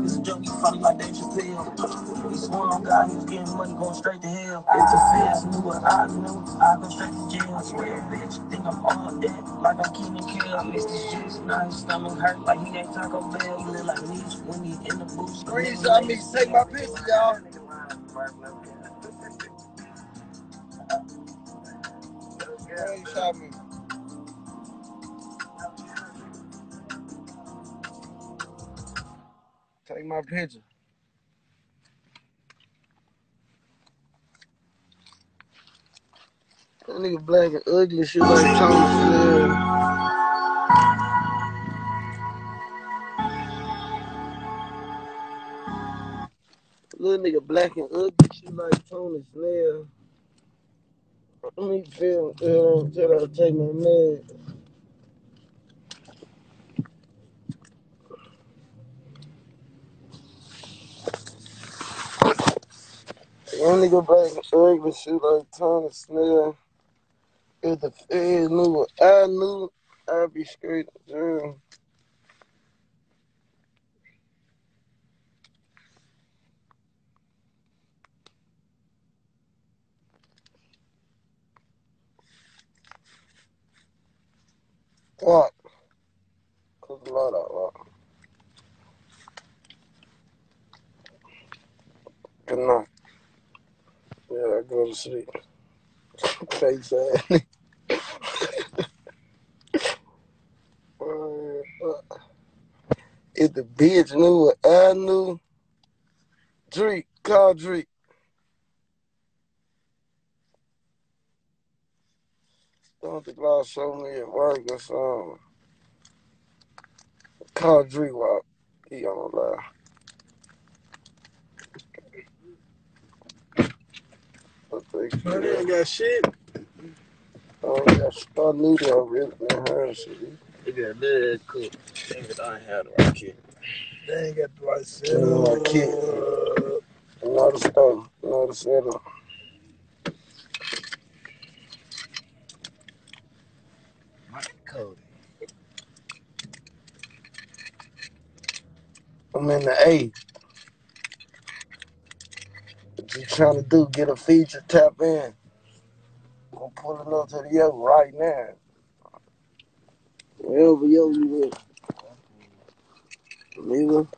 You a joke, you funny like Dave Chappelle. He swore on God, he was getting money going straight to hell. If the feds knew what I knew, I'd go straight to jail. I swear, bitch, think I'm all dead, like I'm Keenan Kill. I missed his juice, now his stomach hurt like he ain't Taco Bell. He look like me when he in the booth. Screenshot me, take my picture, y'all. Screenshot me. Take my picture. That nigga black and ugly shit like Tony Snell. Little nigga black and ugly shit like Tony Snell. Let me feel uh, until I take my med. That nigga black and ugly shit like Tony Snell. If the feds knew what I knew, I'd be straight to jail. What? Cause a lot of lot. Good night. Sleep. Face ass. If the bitch knew what I knew, Drake, call Drake. Don't think I'll show me at work or something. Call Drake while he on live. I think Man, they ain't got shit. Oh, yeah, I knew they already been her shit. They got that cook. Nigga, I ain't had the right kid. They ain't got the right Give me my kid. setup. Another stuff, another setup. Mike Cody. I'm in the A. What you trying to do? Get a feature, tap in. I'm pulling up to the yo right now. Wherever yo you at. Nigga.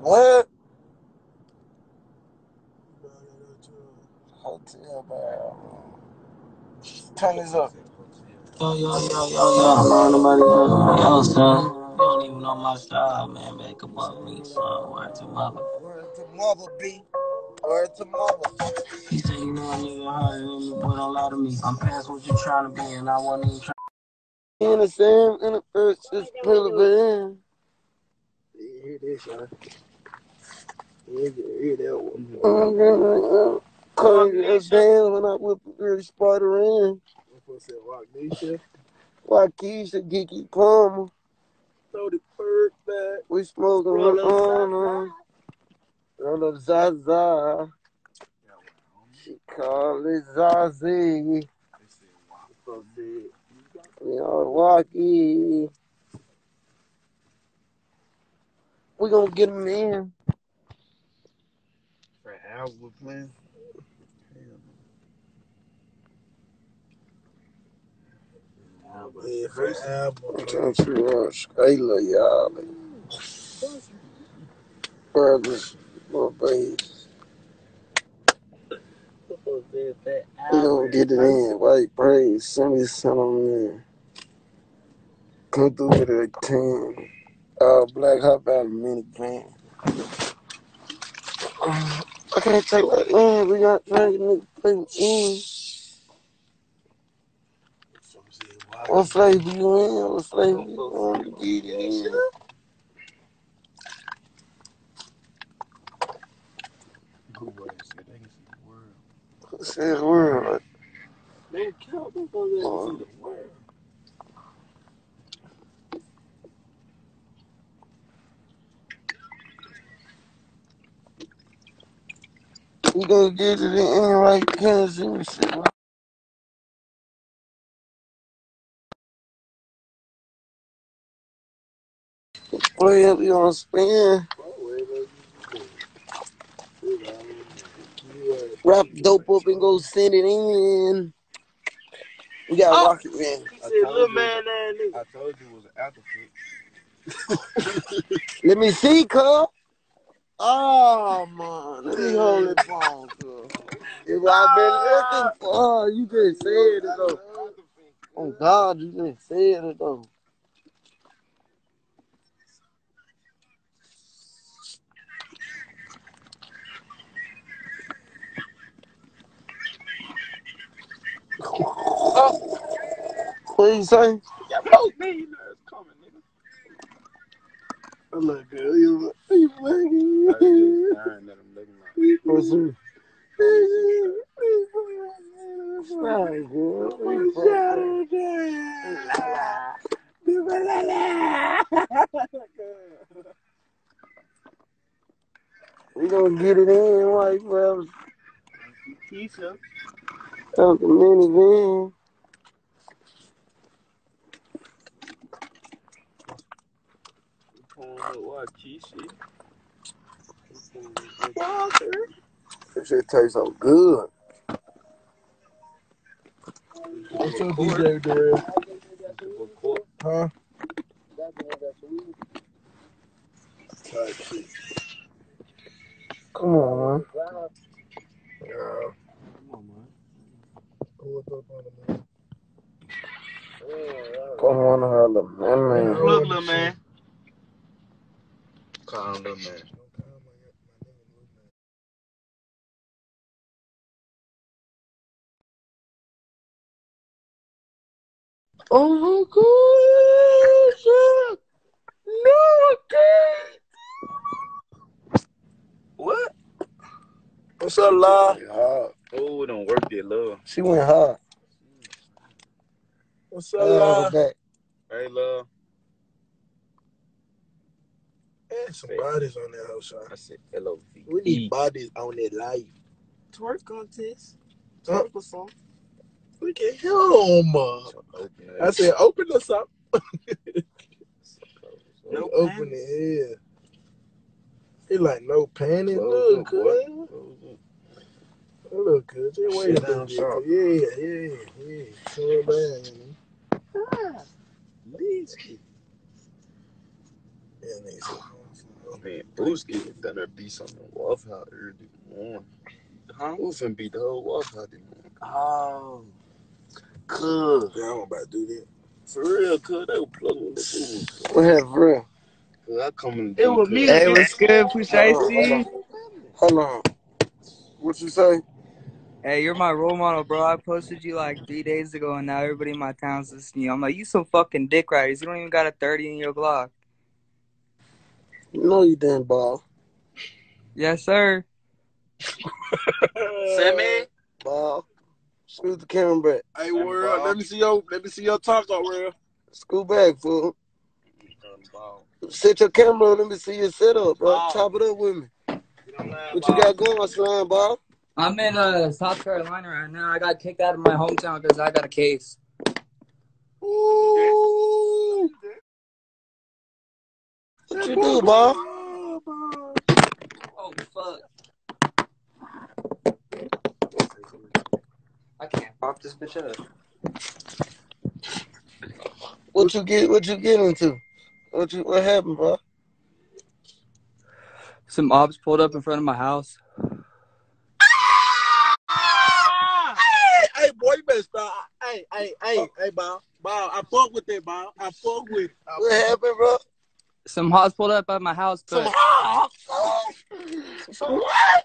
What? Hotel bar. Turn this up. Yo, yo, yo, yo, yo, I'm on nobody know. Yo, son, you don't even know my style, man. Back above me, son. Word to mother. Word to mother, B. Word to mother. He said, you know, a nigga hard than me, boy, don't lie to me. I'm past what you're trying to be, and I wasn't even trying. In the same, in the first, it in. Hear this, y'all. Hear, hear that one. I'm Cause it's down when I whip a girl spider in. What said Roc Nation? Waukesha, Geeky Palmer. Throw the perk back. We smoking up, on. Roll up Zaza. She call it Zazie. They said so dead. We are walkie. We gonna get him in. For album playing. Yeah, first album. I'm trying to watch Ayla, y'all. Brothers, little babies. We gonna get it in. White praise. Send me some in. Come through with a 10. Uh, black hop out of mini van. I can't take that in. We got trying to play with in. Some said Rock. What flavor you in? What flavor you want to get in? Who was it? They can see the world. Says world. They don't count. Them folks ain't see the world. We gonna get it in right Kansas and shit. Play up, you gonna spin. Wrap dope up and go send it in. We got Oh. Rocket Man. He said, little you. man, that nigga. I told you it was an afterfit. Let me see, cuz. Oh man, me hold it phone. It's what I've been looking for. You just said it though. Oh God, you just said it though. Oh. What you say? Yeah, bro, man, you coming, nigga. I look good. You, you I fucking. was just staring at him, looking like, What's up? We gonna get it in, white fellas. Keisha. Out the minivan. Pulling up what, Keisha? Walker. This shit tastes so good. What's up, DJ Darrell? Huh? Come on, man. Yeah. Come on, man. What's up on man? Come on, holla, man, man. Look, little man. Man. Oh my God! No. What? What's up, La? Oh, it don't work that love. She went hard. What's up, Uh, La? Hey, love. And some bodies on that house, I said L O V. We need bodies on that live. Twerk contest. Twerk or something. Look at him. I said, open us up. No open it, yeah. He like, no panties. Close Look, good. Look, good. Just wait a Sit down, little Yeah, yeah, yeah. Slow down, you know. Ah, Leedsky. Yeah, nigga. Man, Booski done her beat something Waffle House early this morning. Huh? Who finna beat the whole Waffle House this morning? Oh. Cool. Yeah, I'm about to do that. For real, cuz they were plugging the fools. What happened, for real? Cuz I come in It was me. Hey, what's good, Push Hold on, Icy? hold on. Hold on. What you say? Hey, you're my role model, bro. I posted you like three days ago, and now everybody in my town's listening to you. I'm like, you some fucking dick riders. You don't even got a 30 in your Glock. No, you didn't, ball. Yes, sir. Sammy. Ball. Scoot the camera back. Hey, world. Let me see your. Let me see your taco, world. Scoot back, fool. Set your camera up. Let me see your setup, bro. Ball. Chop it up with me. What you got going, Slime Ball? I'm in uh, South Carolina right now. I got kicked out of my hometown because I got a case. Ooh. What you do, ball? Oh, fuck. I can't pop this bitch up. What you get? What you get into? What you? What happened, bro? Some mobs pulled up in front of my house. Hey, boy, you better stop. Hey, hey, hey, hey, Bob. Bob, I fuck with that, Bob. I fuck with it. I What fuck- happened, bro? Some hogs pulled up at my house, Some but hogs. What?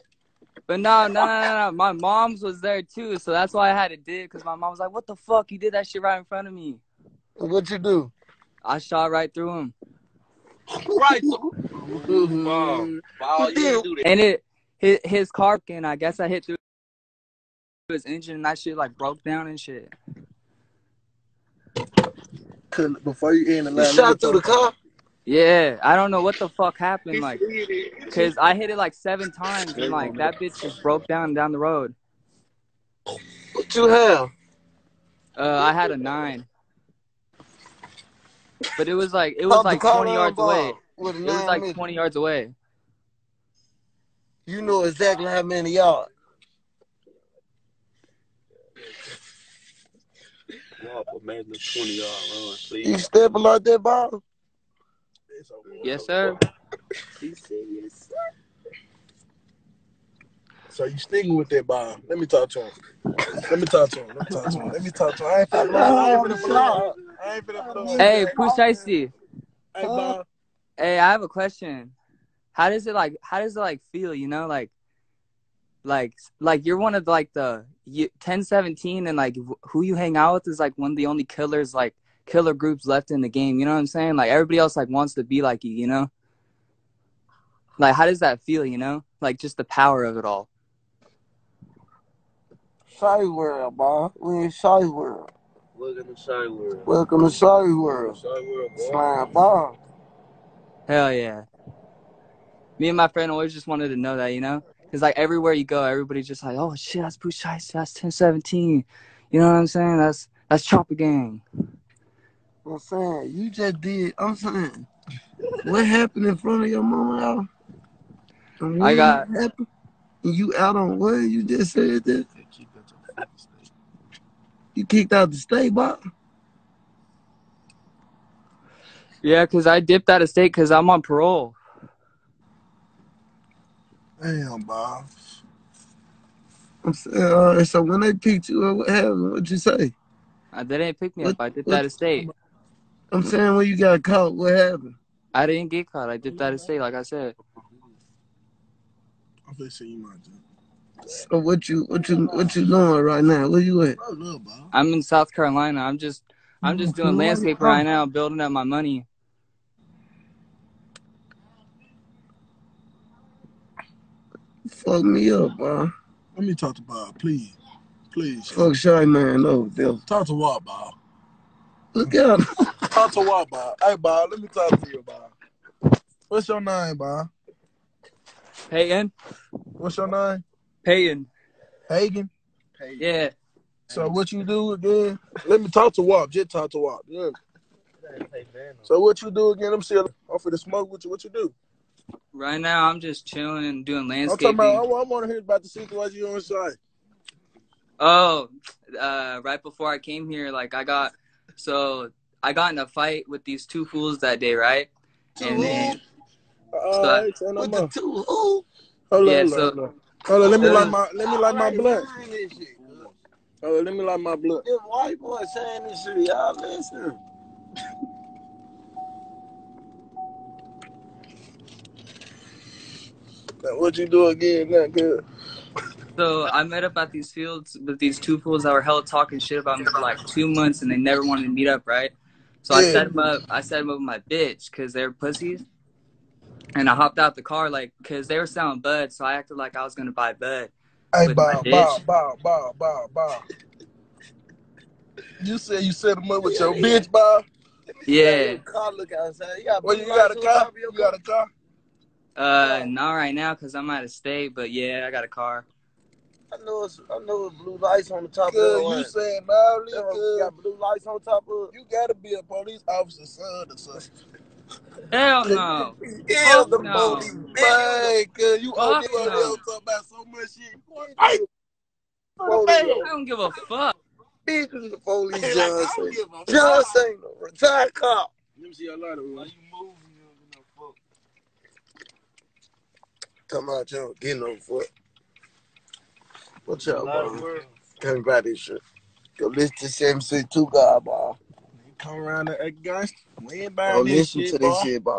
but no, no, no, no, no. My mom's was there too, so that's why I had to dip. Because my mom was like, "What the fuck? You did that shit right in front of me." What'd you do? I shot right through him, Right. Ball. Bob, mm-hmm. you didn't do and it his, his car, and I guess I hit through his engine and that shit like broke down and shit. Before you in the You line, shot through the car? Yeah, I don't know what the fuck happened, like, cause I hit it like seven times and like that bitch just broke down down the road. What you have? Uh, I had a nine, but it was like it was like twenty yards away. It was like twenty yards away. You know exactly how many yards. Wow, imagine a 20 yard run, You please. stepping like that ball? Yes, sir. So you sticking with that bomb. Let me talk to him. Let me talk to him. Let me talk to him. Let me talk to him. I ain't finna blow. I ain't finna blow. I ain't finna blow. Hey, Pooh Shiesty. Hey, ball. Hey, I have a question. How does it like? How does it like feel? You know, like, like, like you're one of like the you, 1017 and like who you hang out with is like one of the only killers like killer groups left in the game. You know what I'm saying? Like everybody else like wants to be like you. You know. Like, how does that feel? You know, like just the power of it all. Shy world, ball. We in shy world. Welcome to Shy World. Welcome to shy world. Shy World, boy. Slime ball. Hell yeah. Me and my friend always just wanted to know that, you know? Because, like, everywhere you go, everybody's just like, oh, shit, that's Pooh Shiesty, that's 1017. You know what I'm saying? That's that's Chopper Gang. I'm saying, you just did. I'm saying, what happened in front of your mama, y'all? I got- it happened, you out on what? You just said that? You kicked out the state, ball? Yeah, because I dipped out of state because I'm on parole. Damn, Bob. I'm saying, all right, so when they picked you up, what happened? What'd you say? Uh, they didn't pick me What- up. I dipped what- out of state. I'm saying when you got caught, what happened? I didn't get caught. I dipped out of state, like I said. I'm finna see you, my dude. So what you what you what you doing right now? Where you at? I love ball. I'm in South Carolina. I'm just I'm just doing landscape right now, building up my money. Fuck me up, bro. Let me talk to Bob, please. Please. Fuck shy man over there. Talk to Walt, Bob. Look at him. Talk to Walt, Bob. Hey, Bob, let me talk to you, Bob. What's your name, Bob? Peyton? What's your name? Peyton. Hagen. Yeah. So what you do again? Let me talk to Walt. Just talk to Walt. Yeah. So what you do again? I'm still offer to smoke with you. What you do? Right now, I'm just chilling and doing I'm talking about. I, want to hear about the situation you on site. Oh, uh, right before I came here, like I got, so I got in a fight with these two fools that day, right? And then, All right, say no With the two who? Hold on, Yeah, hold so- hold on. Hold on, let me Uh, light my let me light my Already blunt. heard this shit, cuz. Hold on, let me light my blunt. This white boy saying this shit, y'all listen. Now, what you do again? Not good. So I met up at these fields with these two fools that were hella talking shit about me for like two months, and they never wanted to meet up, right? So I set them up. I set them up with my bitch because they're pussies. And I hopped out the car like because they were selling bud, so I acted like I was gonna buy bud. Hey, With my Bob, bitch. Bob, Bob, Bob, Bob, Bob. You said you set him up with your bitch, Bob. Yeah. Car look outside. You got Well, you got a car? top You got a car? Uh, not right now because I'm out of state, but yeah, I got a car. I know it's I know it's blue lights on the top Good. of You it. said loudly You got blue lights on top of. You gotta be a police officer's son or something. Hell no. Yeah, Fuck the no. police. Man, cause you Fuck over no. talking about so much shit. Hey, Police. I don't give a fuck. Bitch was the police like, Johnson. give a fuck. Johnson ain't no retired cop. Let me see your lighter. Why you moving? Come out, you don't get no fuck. What's up, bro? Tell me about this shit. Go listen to 762 God, bro. Come around the against. We ain't buying this listen shit, to this shit. That's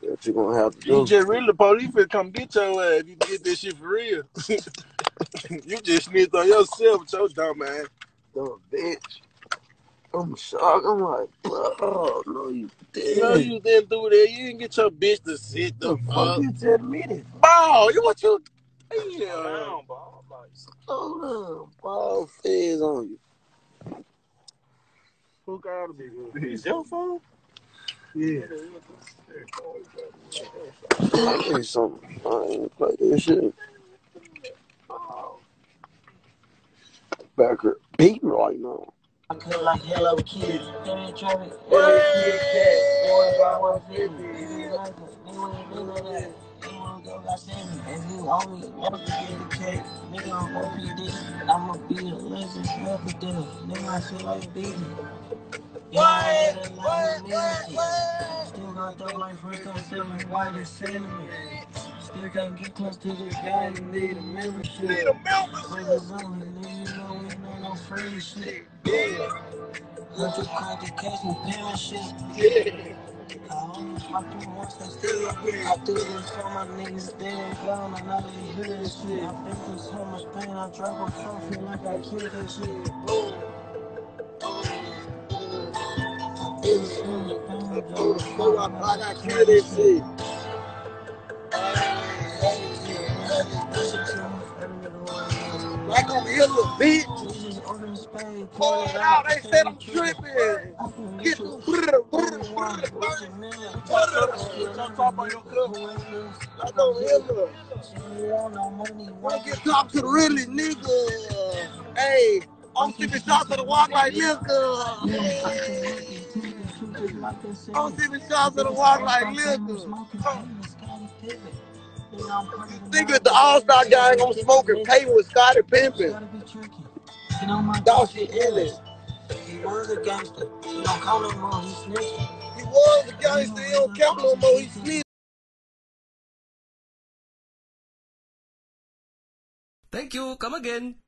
what you gonna have to You do. just really the police finna come get your ass. if You get this shit for real. you just snitched on yourself with your dumb ass. Dumb bitch. I'm shocked. I'm like, oh, no, you You did. you didn't do that. You didn't get your bitch to sit the The fuck fuck. you me this? Bow, you what you Yeah. Hold on. Ball feds on you. Who got it? Is your phone? Yeah. I need something. I ain't play this shit. Backer beating right now. I feel like Hello Kitty. Hey, Travis. Hello Kitty cat. Boy, by 150. If you like it, you ain't into that. You wanna go got seven. If you owe me, never forget the cake. Nigga, I'm OPD. I'ma be a legend. Never dinner. Nigga, I feel like beating. Yeah, I had a lot. Still got dope like selling white and cinnamon. Still can't get close to the guy, you need a membership. Need a membership. Only, nigga, you know we ain't on no free shit. Hundred card to cash me penmanship. I only once, they still. I do this for my niggas, they ain't gone, I know they hear this shit. I've been through so much pain, I drop a feel like I killed that shit. Boom. Through so much pain, I phone, I killed this shit. Like I'm here, bitch. Pull it out. They said I'm tripping. Get the Wanna get talk to really nigga. Hey, I'm sipping shots of the walk like nigga. I'm sipping shots of the walk like nigga. Nigga at the All-Star game, I'm smoking paper with Scottie Pippen. You know my dog shit endless. He was a gangster. He don't call no more. He snitching. Don't count no more. Thank you. Come again.